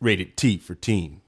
Rated T for teen.